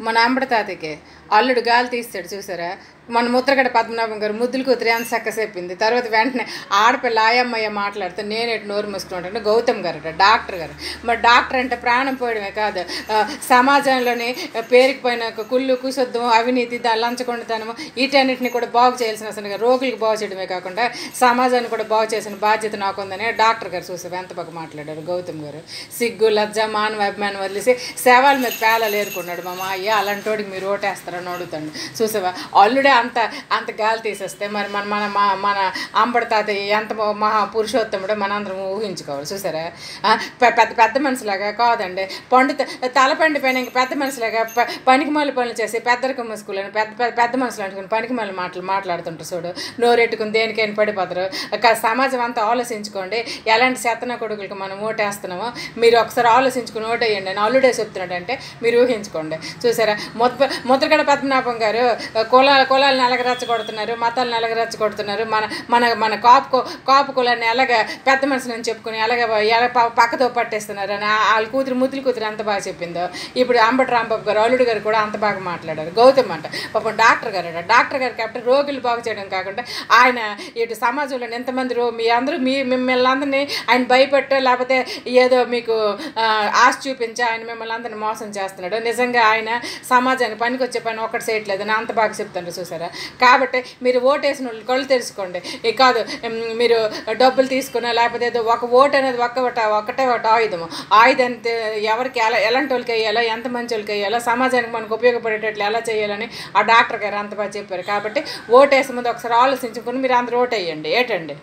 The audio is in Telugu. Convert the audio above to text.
మన అంబడి తాతకి అల్లుడు గాలి తీస్తాడు చూసారా? మన ముద్రగడ పద్మనాభం గారు ముద్దులు కూతురు అని చక్కసేపింది తర్వాత వెంటనే ఆడపిల్ల ఆయమ్మయ్య మాట్లాడితే నేను ఎటు నోరు మూసుకుంటాను గౌతమ్ గారు డాక్టర్ గారు. మరి డాక్టర్ అంటే ప్రాణం పోయడమే కాదు సమాజంలోని పేరుకి పైన కుళ్ళు కుశుద్ధం అవినీతి లంచకొండతనము వీటన్నిటిని కూడా బాగు చేయాల్సిన అసలు రోగులకు బాగు చేయడమే కాకుండా సమాజాన్ని కూడా బాగు చేసిన బాధ్యత నాకు ఉందని డాక్టర్ గారు చూసారు ఎంత బాగా మాట్లాడారు గౌతమ్ గారు. సిగ్గు లజ్జ మానవ అభిమానం వదిలేసి సేవల మీద పేలాలు ఏరుకున్నాడు మా అయ్య అలాంటోడికి మీరు ఓటేస్తారు? ఓటేస్తారని అడుగుతాడు. చూసావా? అల్లుడే అంత అంత గాలి తీసేస్తే మరి మన మన మా- మన అంబడి తాతయ్య ఎంత మహా- పురుషోత్తముడో మనందరం ఊహించుకోవాలి. చూసారా? పెద్ద పెద్ద మనిషిలాగా కాదండి. పండు తలపండి తల పండిపోయిన ఇంక పెద్ద మనిషిలాగా ప- పనికి మళ్ళీ పనులు చేసి పెద్దరికమ్మ స్కూల్ అని పెద్ద పెద్ద పెద్ద మనుషులు అంటుకుని పనికి మళ్ళీ మాటలు మాట్లాడుతుంటారు చూడు. నోరెట్టుకుని దేనికైనా పడిపోతారు. ఒక సమాజం అంతా ఆలోచించుకోండి. ఎలాంటి శతన కొడుకులకి మనం ఓటేస్తున్నామో మీరు ఒకసారి ఆలోచించుకుని ఓటేయండి అని అల్లుడే చెప్తున్నాడంటే మీరు ఊహించుకోండి. చూసారా? ముద్ర ముద్రగడ పద్మనాభం గారు కులాలు కులాలను ఎలగరచ్చగొడుతున్నారు మతాలను ఎలగరచ్చగొడుతున్నారు మన మన మన కాపు కాపు కులాన్ని ఎలాగ పెద్ద మనుషులు అని చెప్పుకుని ఎలాగ ఎలా పక్కతో పట్టేస్తున్నారు అని వాళ్ళ కూతురు ముద్దులు కూతురు ఎంత బాగా చెప్పిందో. ఇప్పుడు అంబటి రాంబాబు గారు అల్లుడు గారు కూడా అంత బాగా మాట్లాడారు. గౌతమ్ అంట పాపం డాక్టర్ గారు డాక్టర్ గారు కాబట్టి రోగులు బాగు చేయడం కాకుండా ఆయన ఇటు సమాజంలో ఎంతమంది రో మీ అందరూ మీ మిమ్మల్ని అందరినీ ఆయన భయపెట్టో లేకపోతే ఏదో మీకు ఆశ చూపించి ఆయన మిమ్మల్ని అందరిని మోసం చేస్తున్నాడు. నిజంగా ఆయన సమాజానికి పనికొచ్చే పని ఒక్కటి చేయట్లేదు అని అంత బాగా చెప్తాను చూసారా? కాబట్టి మీరు ఓటేసిన వాళ్ళు కళ్ళు తెలుసుకోండి కాదు మీరు డబ్బులు తీసుకున్నా లేకపోతే ఏదో ఒక ఓటు అనేది ఒక్క ఒకటే ఒకటి ఆయుధము. ఆయుధం ఎవరికి ఎలా ఎలాంటి వాళ్ళకి వేయాలో ఎంత మంచి వాళ్ళకి వేయాలో సమాజానికి మనకు ఉపయోగపడేటట్లు ఎలా చేయాలని ఆ డాక్టర్ గారు అంత బాగా చెప్పారు. కాబట్టి ఓటేసే ముందు ఒకసారి ఆలోచించుకుని మీరు అందరూ ఓటు వేయండి ఏటండి?